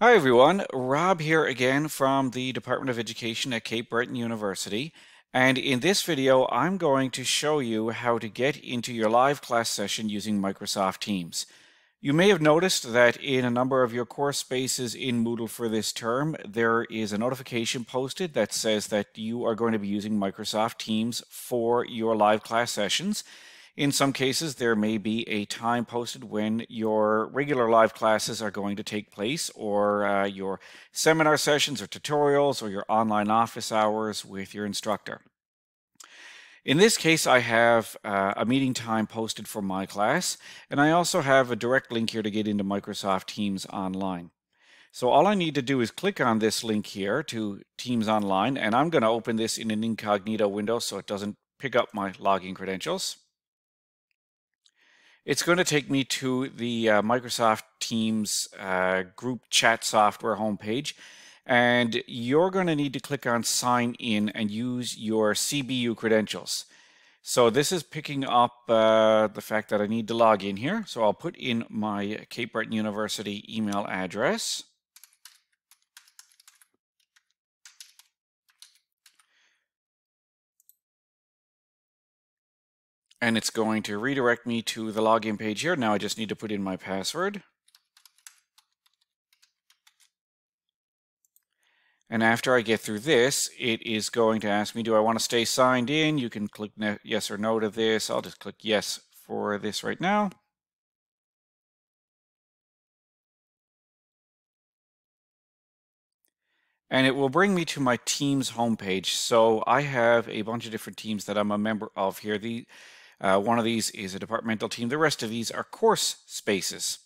Hi everyone, Rob here again from the Department of Education at Cape Breton University. And in this video, I'm going to show you how to get into your live class session using Microsoft Teams. You may have noticed that in a number of your course spaces in Moodle for this term, there is a notification posted that says that you are going to be using Microsoft Teams for your live class sessions. In some cases, there may be a time posted when your regular live classes are going to take place, or uh, your seminar sessions or tutorials, or your online office hours with your instructor. In this case, I have uh, a meeting time posted for my class, and I also have a direct link here to get into Microsoft Teams Online. So all I need to do is click on this link here to Teams Online, and I'm going to open this in an incognito window so it doesn't pick up my login credentials. It's going to take me to the uh, Microsoft Teams uh, group chat software homepage. And you're going to need to click on sign in and use your CBU credentials. So this is picking up uh, the fact that I need to log in here. So I'll put in my Cape Breton University email address. And it's going to redirect me to the login page here. Now I just need to put in my password. And after I get through this, it is going to ask me, do I want to stay signed in? You can click yes or no to this. I'll just click yes for this right now. And it will bring me to my Teams homepage. So I have a bunch of different teams that I'm a member of here. The uh, one of these is a departmental team. The rest of these are course spaces.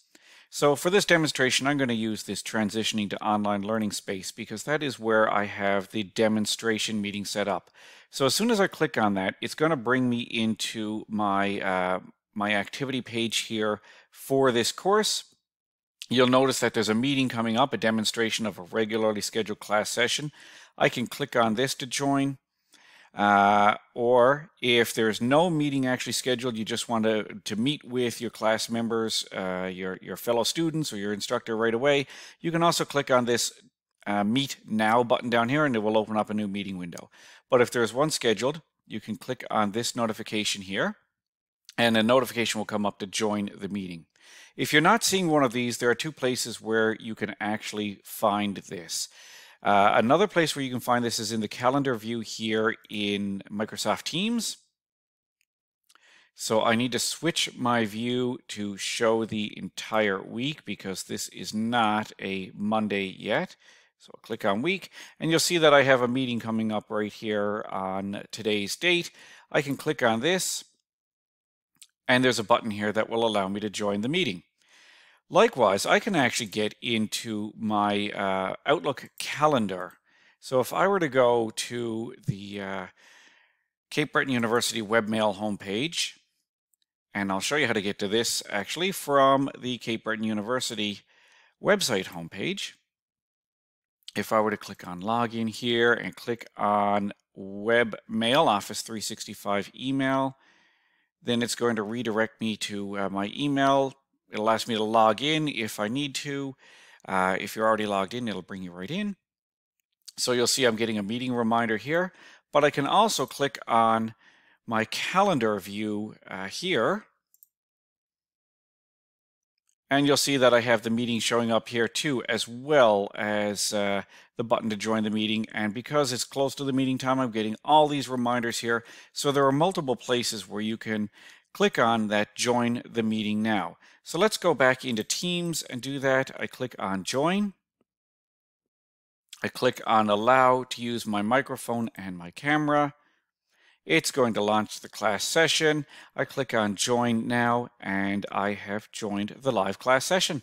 So for this demonstration, I'm going to use this transitioning to online learning space because that is where I have the demonstration meeting set up. So as soon as I click on that, it's going to bring me into my, uh, my activity page here for this course. You'll notice that there's a meeting coming up, a demonstration of a regularly scheduled class session. I can click on this to join. Uh, or if there's no meeting actually scheduled, you just want to, to meet with your class members, uh, your, your fellow students or your instructor right away, you can also click on this uh, Meet Now button down here and it will open up a new meeting window. But if there's one scheduled, you can click on this notification here and a notification will come up to join the meeting. If you're not seeing one of these, there are two places where you can actually find this. Uh, another place where you can find this is in the calendar view here in Microsoft Teams. So I need to switch my view to show the entire week because this is not a Monday yet. So I'll click on week and you'll see that I have a meeting coming up right here on today's date. I can click on this and there's a button here that will allow me to join the meeting. Likewise, I can actually get into my uh, Outlook calendar. So if I were to go to the uh, Cape Breton University webmail homepage, and I'll show you how to get to this actually from the Cape Breton University website homepage. If I were to click on login here and click on webmail, Office 365 email, then it's going to redirect me to uh, my email It'll ask me to log in if I need to. Uh, if you're already logged in, it'll bring you right in. So you'll see I'm getting a meeting reminder here, but I can also click on my calendar view uh, here. And you'll see that I have the meeting showing up here too, as well as uh, the button to join the meeting. And because it's close to the meeting time, I'm getting all these reminders here. So there are multiple places where you can click on that join the meeting now. So let's go back into Teams and do that. I click on join. I click on allow to use my microphone and my camera. It's going to launch the class session. I click on join now and I have joined the live class session.